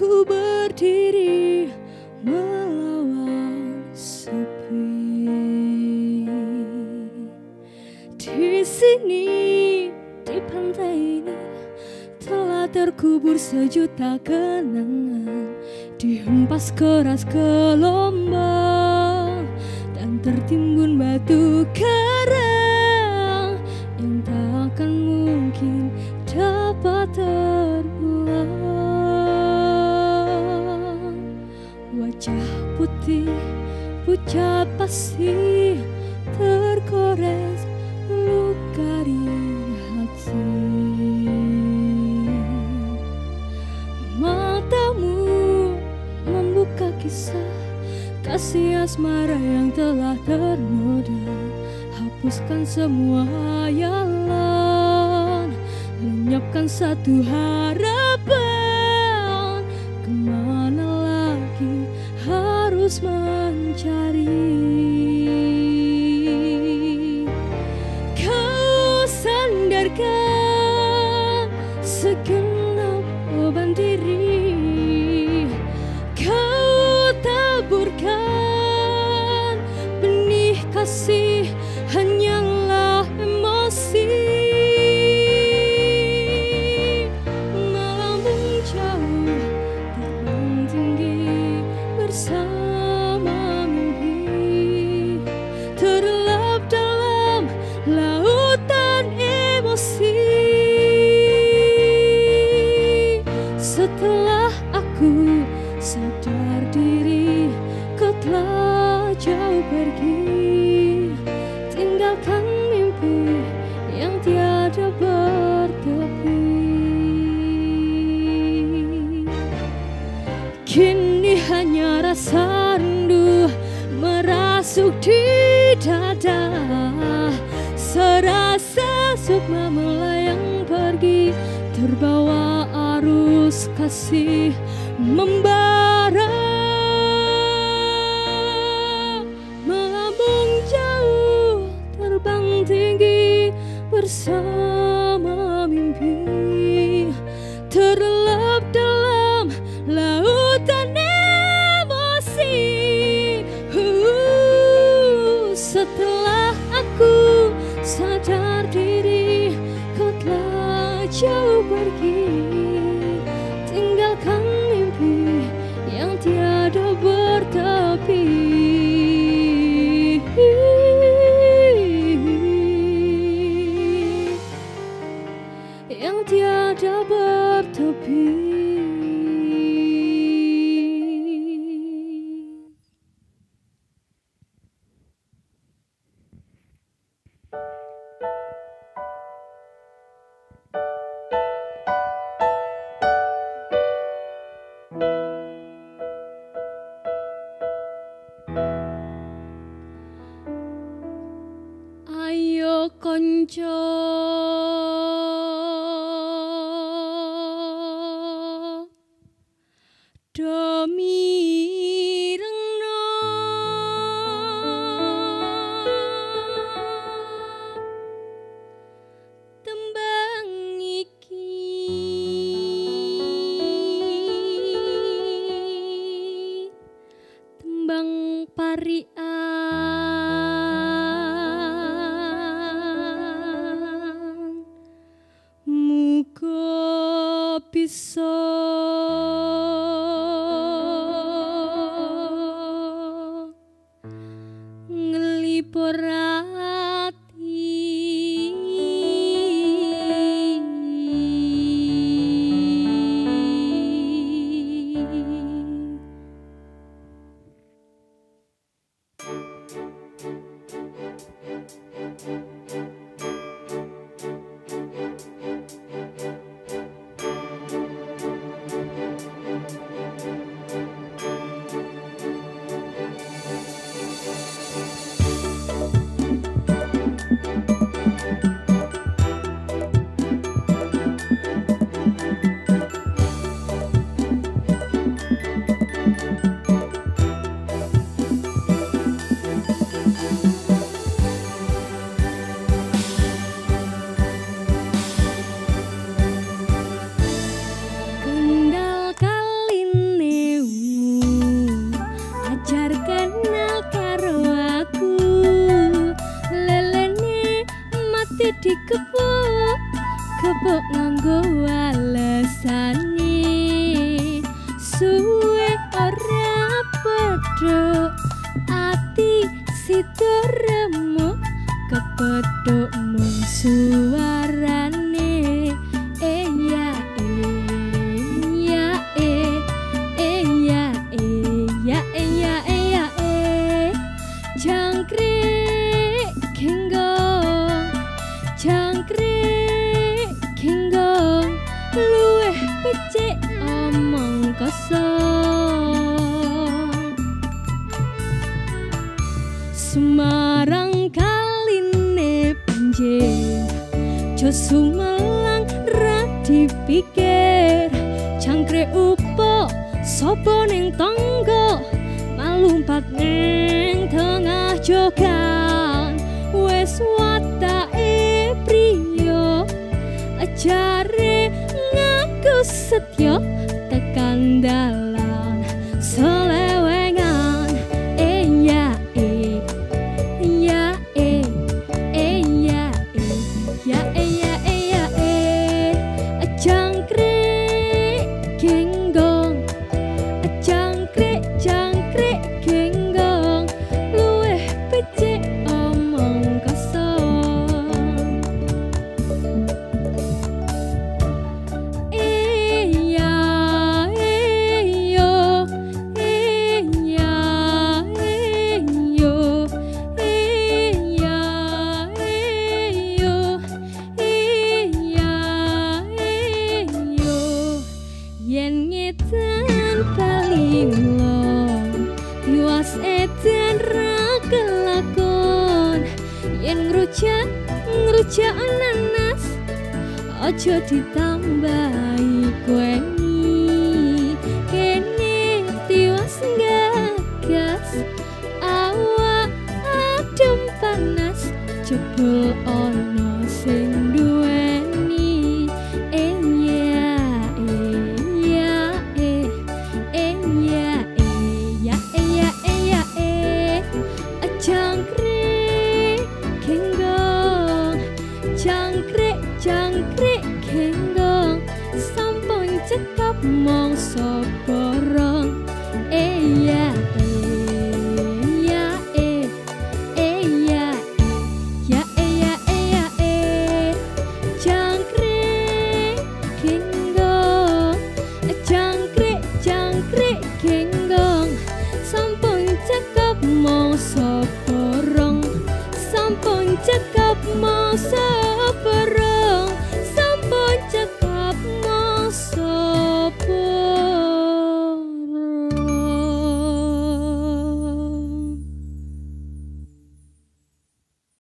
ku berdiri melawan sepi. Di sini di pantai ini telah terkubur sejuta kenangan. Dihempas keras ke gelombang dan tertimbun batu karang yang tak akan mungkin dapat ter wajah putih pucat pasti tergores luka di hati. Matamu membuka kisah kasih asmara yang telah ternoda. Hapuskan semua hayalan lenyapkan satu harapan terus mencari tinggalkan mimpi yang tiada bertepi. Kini hanya rasa rindu merasuk di dada. Serasa sukma melayang pergi Terbawa arus kasih membara sun. con cho. true. Semarang kaline penjen Jo sumelang ra dipikir cangkre upo sapa ning tangga? Malumpat ning tengah jogan wes watake priyo ajare ngaku setyo tekan dalem Aja thì Aja ditambahi kuenya mencekap masa